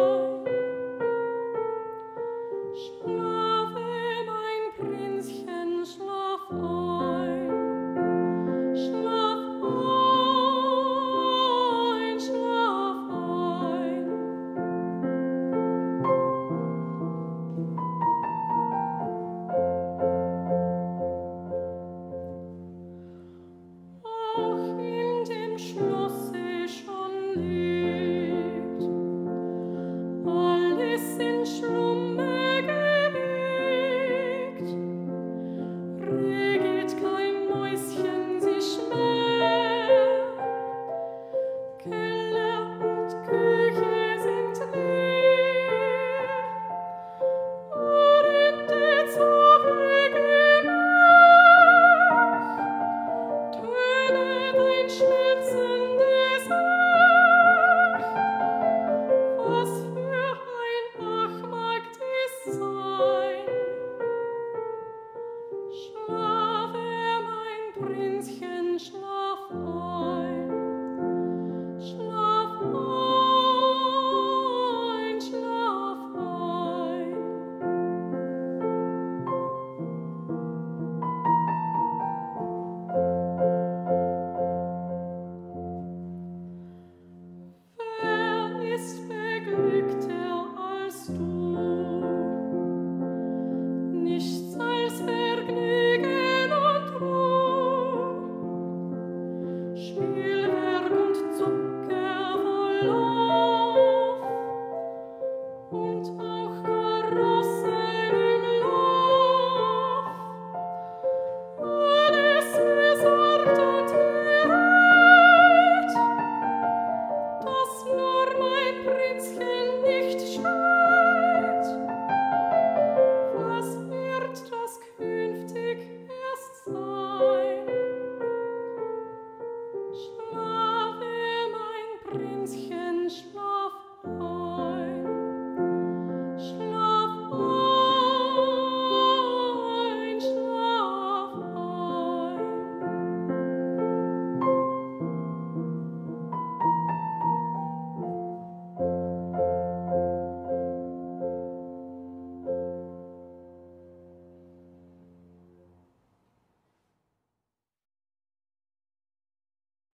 night. finish